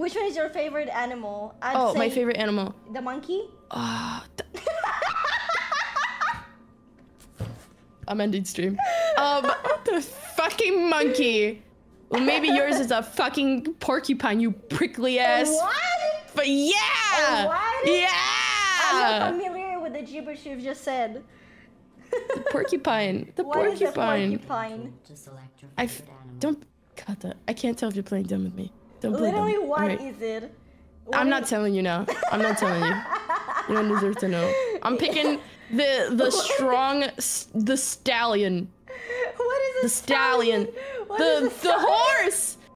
Which one is your favorite animal? I'd oh, say my favorite animal. The monkey. Ah. th- I'm ending stream. Um, the fucking monkey. Well, maybe yours is a fucking porcupine, you prickly ass. What? But yeah. What? Yeah. I'm not familiar with the gibberish you've just said. The porcupine. The What is a porcupine. porcupine? To select your I favorite f- animal. don't cut that. I can't tell if you're playing dumb with me. Don't play Literally, dumb. what is Alright. it? What I'm is- not telling you now. I'm not telling you. You don't deserve to know. I'm picking the the strong the stallion. What is a The stallion. What The is the stallion? horse.